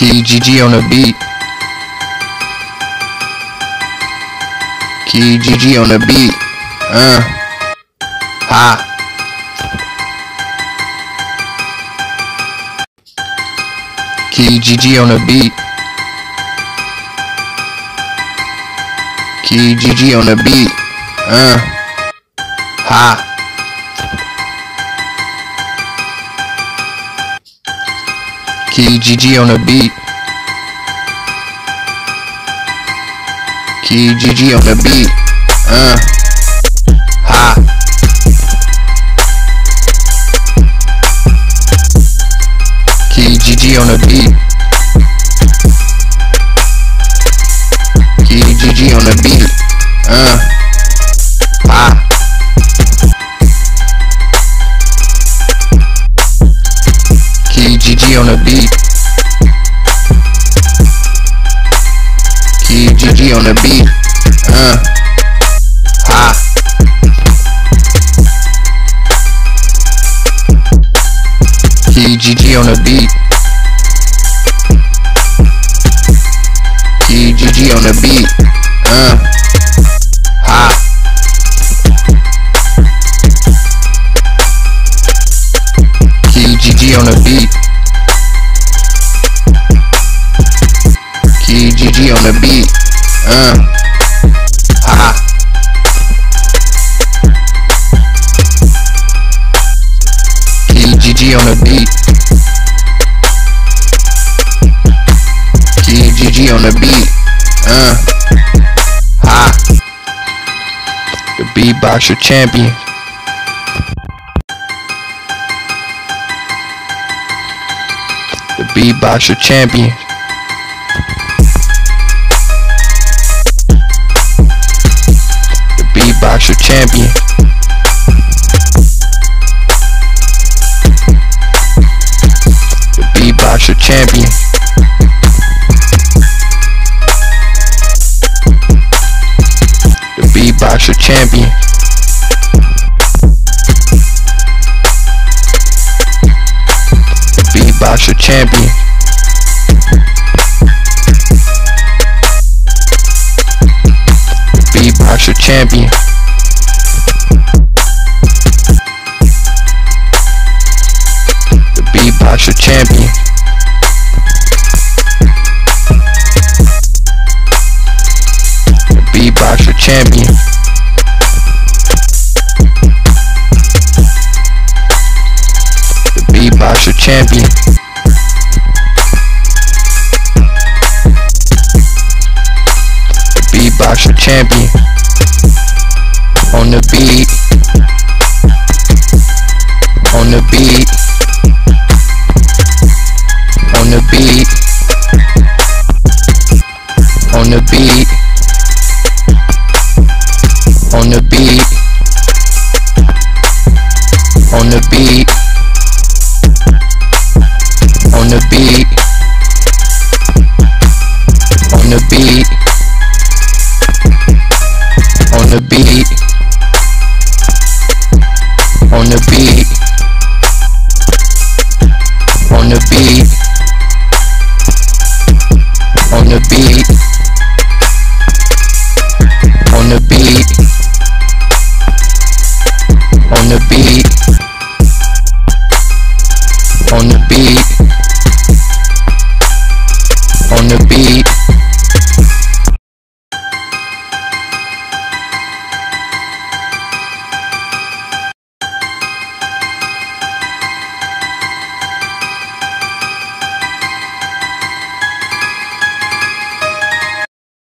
Keez gee gee on the beat. Keez gee gee on the beat. Uh. Ha. Keez gee gee on the beat. Keez gee gee on the beat. Uh. Ha. Keez gee gee on the beat. Keez gee gee on the beat. Uh. Ha. Keez gee gee on the beat. Keez gee gee on the beat. Uh. Key on the beat. Key GG on the beat. Uh. Ha. Keez gee gee on the beat. Keez gee gee on the beat. On the beat. Uh. Ha. Keez gee gee on the beat. Keez gee gee on the beat. Uh. Ha. The beatboxer champion. The beatboxer champion. Beatboxer champion. The beatboxer champion. The beatboxer champion. The beatboxer champion. Beatboxer champion. The beatboxer champion. The beatboxer champion. The beatboxer champion. The beatboxer champion. On the beat. On the beat. on the beat. On the beat. On the beat. On the beat. On the beat. On the beat. On the beat.